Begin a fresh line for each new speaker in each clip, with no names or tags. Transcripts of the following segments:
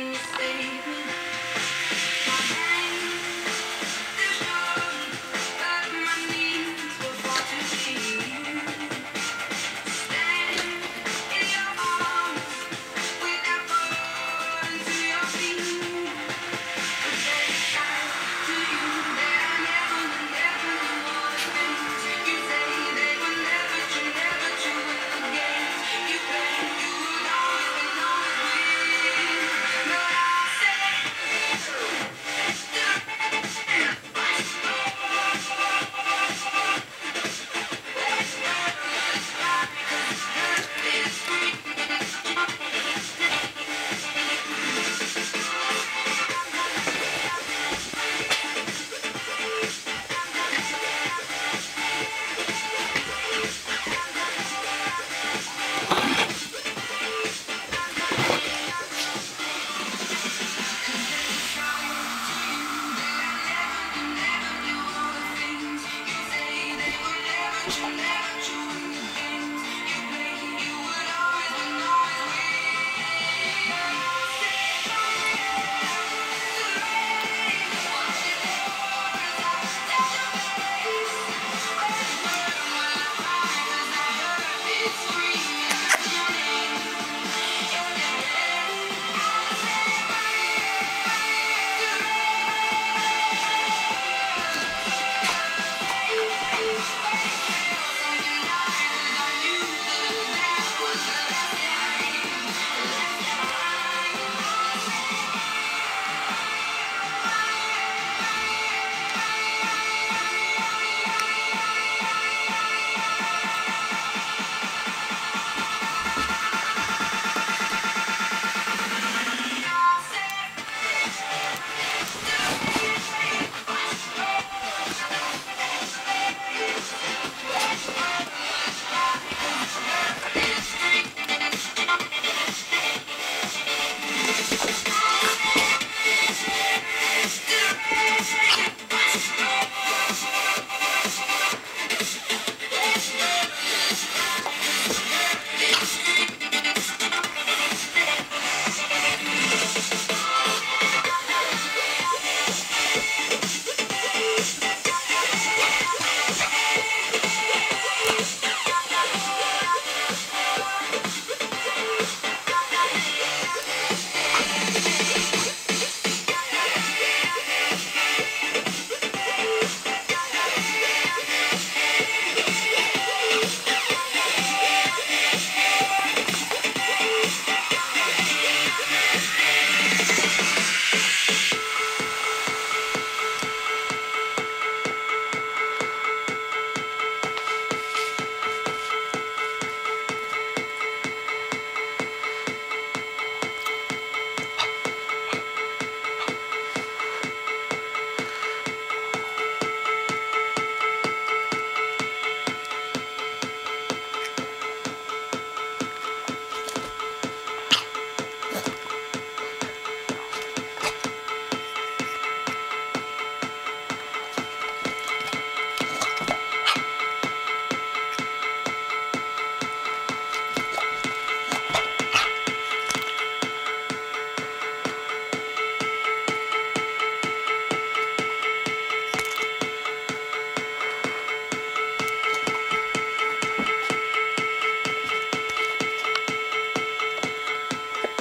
Peace.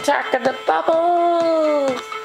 attack of the bubbles!